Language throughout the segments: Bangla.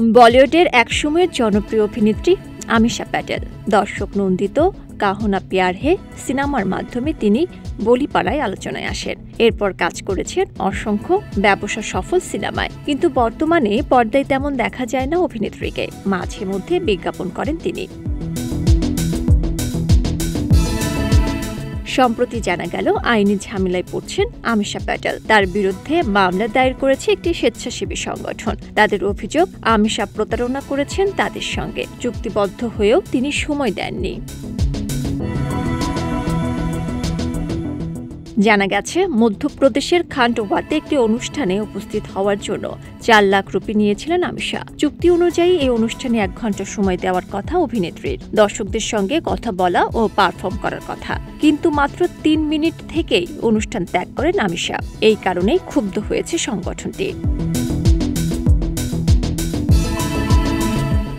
বলিউডের একসময়ের জনপ্রিয় অভিনেত্রী আমিষা প্যাটেল, দর্শক নন্দিত কাহনা পিয়ার হে, সিনেমার মাধ্যমে তিনি বলিপাড়ায় আলোচনায় আসেন। এরপর কাজ করেছেন অসংখ্য ব্যবসা সফল সিনেমায়। কিন্তু বর্তমানে পর্দায় তেমন দেখা যায় না অভিনেত্রীকে। মাঝে মধ্যে বিজ্ঞাপন করেন তিনি। সম্প্রতি জানা গেল, আইনি ঝামেলায় পড়ছেন আমিষা প্যাটেল। তার বিরুদ্ধে মামলা দায়ের করেছে একটি স্বেচ্ছাসেবী সংগঠন। তাদের অভিযোগ আমিষা প্রতারণা করেছেন তাদের সঙ্গে। চুক্তিবদ্ধ হয়েও তিনি সময় দেননি। জানা গেছে, মধ্যপ্রদেশের খান্ডোয়াতে একটি অনুষ্ঠানে উপস্থিত হওয়ার জন্য চার লাখ রুপি নিয়েছিলেন আমিষা চুক্তি অনুযায়ী এই অনুষ্ঠানে এক ঘণ্টা সময় দেওয়ার কথা অভিনেত্রীর। দর্শকদের সঙ্গে কথা বলা ও পারফর্ম করার কথা। কিন্তু মাত্র তিন মিনিট থেকেই অনুষ্ঠান ত্যাগ করেন আমিষা এই কারণেই ক্ষুব্ধ হয়েছে সংগঠনটি।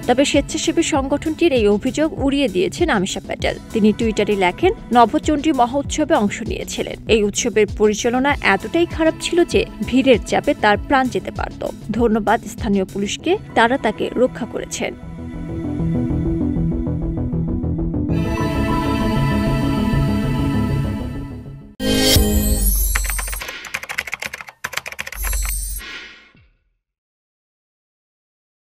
তবে স্বেচ্ছাসেবী সংগঠনটির এই অভিযোগ উড়িয়ে দিয়েছেন আমিষা প্যাটেল। তিনি টুইটারে লেখেন নবচন্ডী মহোৎসবে অংশ নিয়েছিলেন। এই উৎসবের পরিচালনা এতটাই খারাপ ছিল যে ভিড়ের চাপে তার প্রাণ যেতে পারত। ধন্যবাদ স্থানীয় পুলিশকে, তারা তাকে রক্ষা করেছেন।